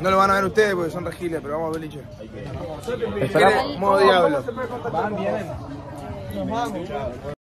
No lo van a ver ustedes porque son regiles, pero vamos, a Beliche. Esperamos. Modo diablo. Van, vienen.